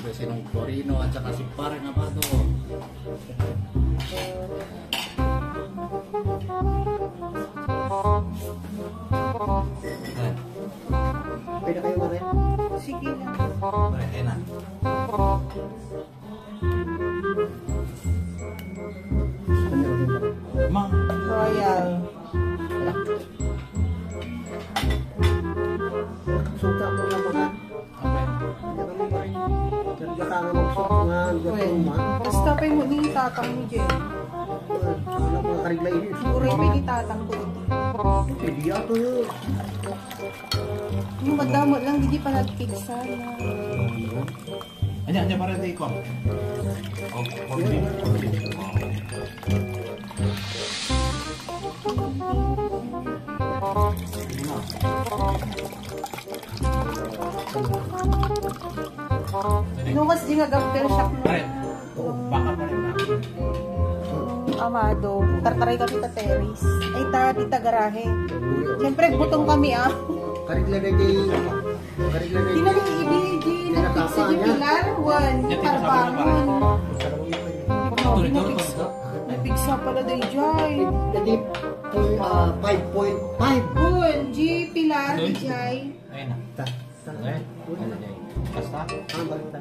Siyempre sinong Torino at saka si Parang. Ayan. Pwede kayo marin? Sige lang. Ayan na. Ma. Royal. Pa mo ni tatang mo dyan. Ano mga karigla yung may ni tatang ko ato yun. Yung madamo lang, hindi pa nagpigsa na. Ayan, ayan para tayo ko. Oh, okay. Nung mas di nga shock mo. Pare, Amado, tartaray kami ta terrace. Ay, ta, tita garahe. Siyempre, butong kami ah. Karigla na kay... Karigla na Di na rin ibigi, nagpigsa di pilar, one, di Yan, tingnan sa. Napigsa pala day. Jadi, uh, 5.5. Bun, G, pilar, jay. Ayun na. Ta. Ta. Ayun na. Basta. Ah, balik ta.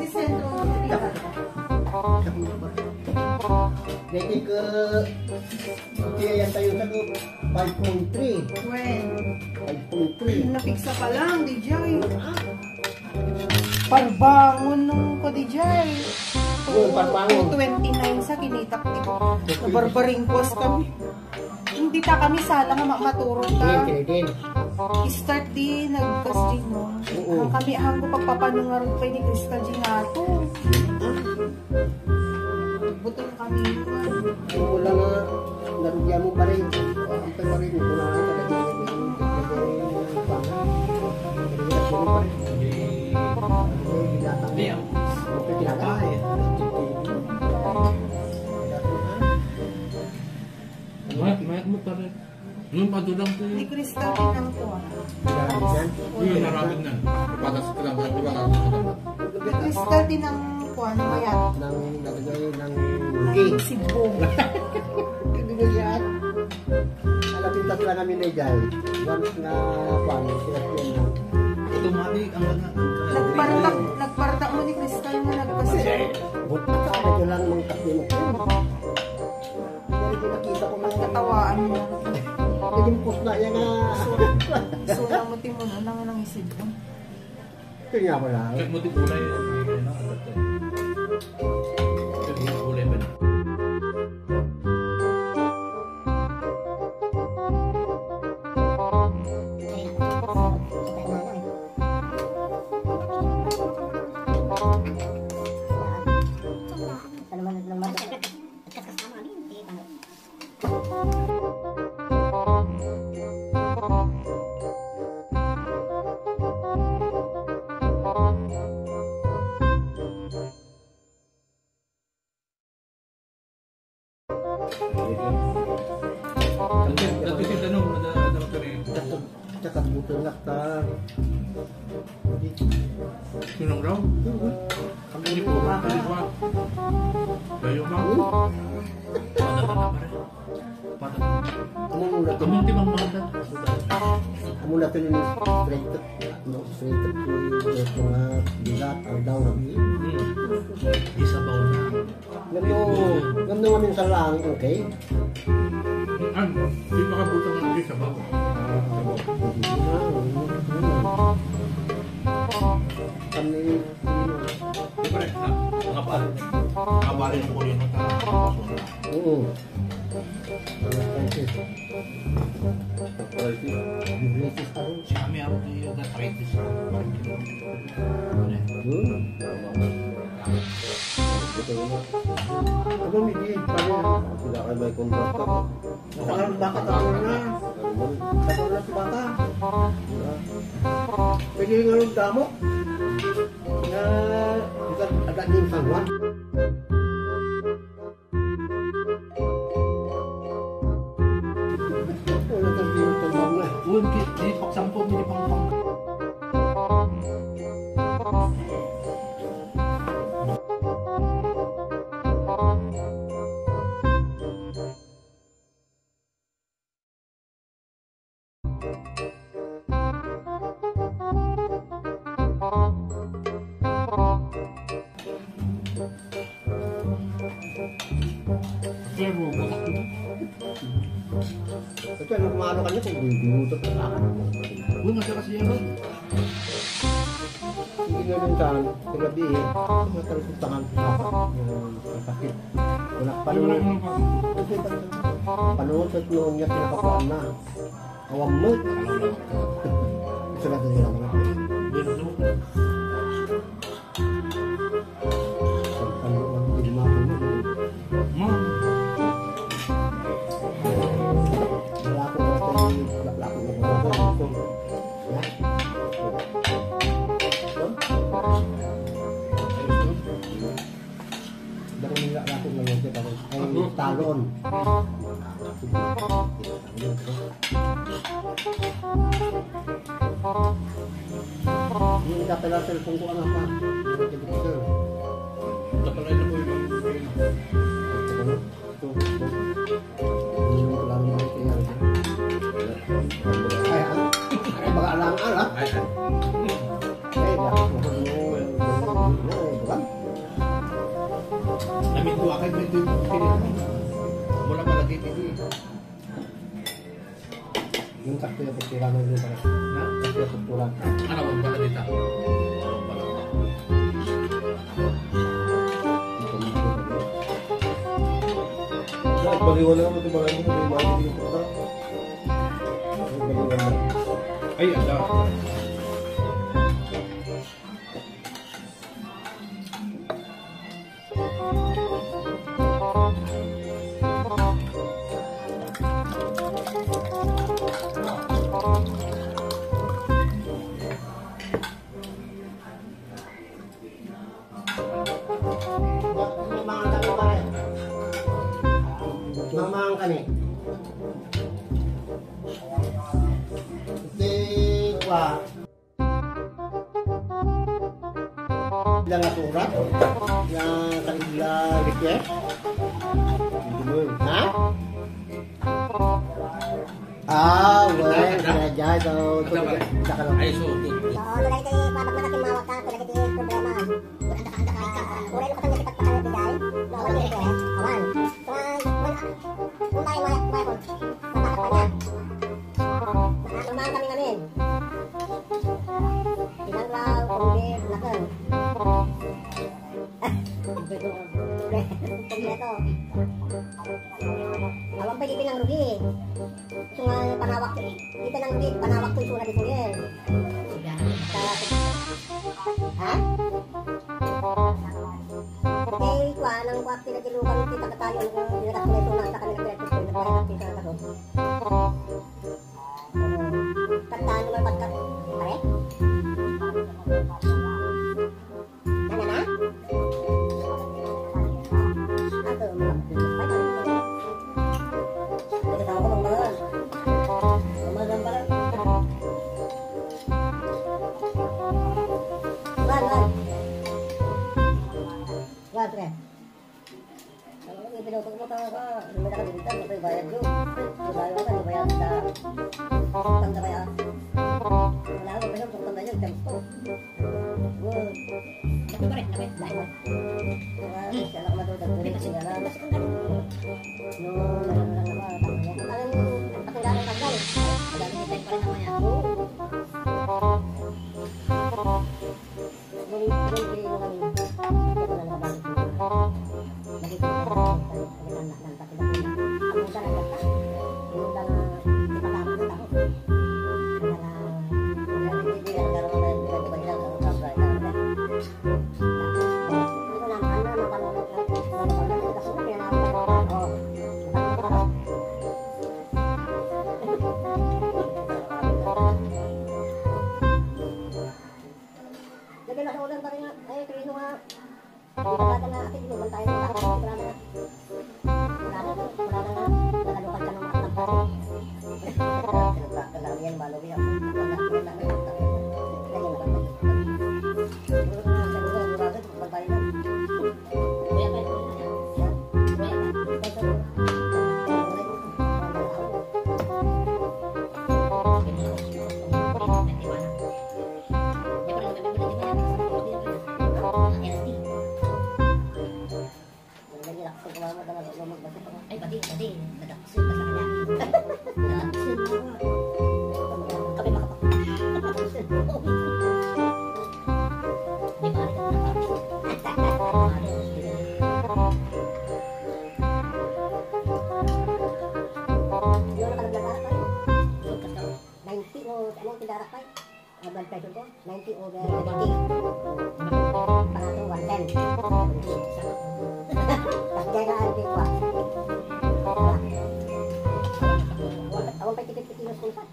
Di sentro, pilar. Jadi ke Kaya tayo sa ko 5.3 When, 5.3 napigsa pa lang, jay. Parbangon nung ko. Oo, parbangon. 29 sa kinitak ko. Nabarbaring kos kami. Hindi ta kami sala nga ma- maturo Din, ta. din Start di nagkas di mo. Ang kami ang ko pagpapanungarong pa ni Crystal di din ang to. Yung naramid na. Patas ko lang. Di ba? Ni Crystal din kuwan, mayat. Nang nalagay ng rugi Si Bong. Hindi yan Alapin tas lang kami na dyan Once na Pan Sila yun Automatic ang Nagpartak, nagpartak mo ni Crystal nga nagkas. Buta ka Medyo lang mga kape mo Post na yan nga So, namuti mo na lang ang isip mo. Kaya ko lang. Kahit mo di Buta nak ta Sinong raw? Hindi po, hindi po. Kayo ma. Pada ka na pare. Pada. Kamu mula tu Kamu timang mata. Kamu mula tu ni Straight up No straight up Ni Mga bilat Ang daw lagi Hmm. Isa ba na? Gano Gano kami sa lang Okay Ano? Di makabutang ng isa ba? Kami Siyempre, nakapal. Nakapal yung kunin mo ta. Oo Mga Francis Francis ako Si kami ako yung gastritis. Ano? Hmm Ano midi Pare Sila kayo may contract ako Saka bakit ako na. Saka na si bata. Pwede nga rin damo. Na Agad agad yung sangwa Wala kang Zero mo. Ito, ano kung ano ka niya, kung binutot ka akin. Uy, masya kasi yan. Hindi na rin saan, sa gabi eh, tumatalapot tangan sa sakit. Wala panuot. Panuot at noong niya, pinapakuan na. Awang mo. Talon. Yung dati lang cellphone ko ano pa. Tapalay na po yung Ay, ah. Ay, baka alang-alang ah. Ay, ay. Eh, bakit mo ko eh, bukan? Namin ko akay mo yung pinili. Eh. Yung sakto yung pagtura ng yun pala. Ha? Sakto yung pagtura. Ano ba ba dito? Ano ba? Na? Ano ba? Baliwan na ito Baliwan na. Ay, ada. Mamang kami. Dewa. Ilang aturan? Yang kanila request? Ha? Ah, well, kaya so, sa kalong. Ay, so, good, good. Oo, tulad ito eh, papak malaki mawak ka, tulad ito eh, problema. Tulad anda ka, anda ka, Uray lo ka tang panawak, ipin ang rugi, panawak to isura di sungil. Ha? Eh, kwa, nang kwa, pinagilukan kita ka tayo, Hindi natin na atin, inuman tayo ng takot. blood pressure ko, 90 over 80. Pangatlo, 110. Tapos general din ko. Awang pa tikit-tikilos ko sa.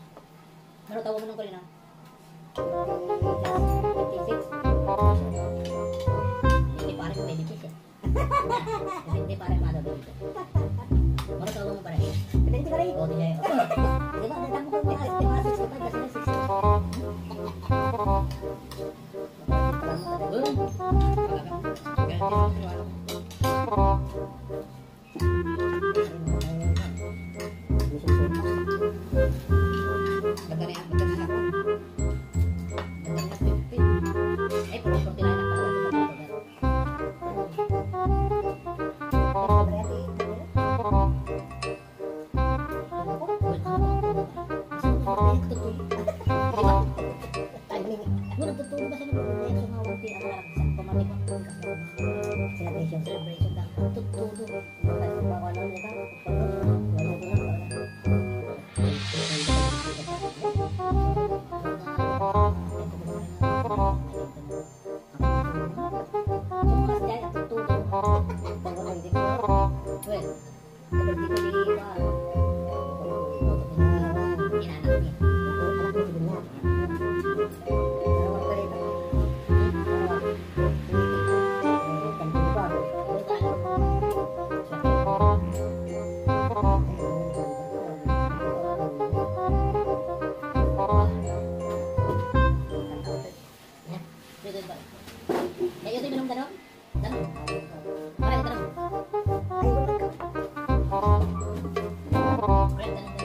Pero tawag mo ng kulina. Sobrang isip lang. Tututuro. Kasi magawa lang nila. Tututuro. progress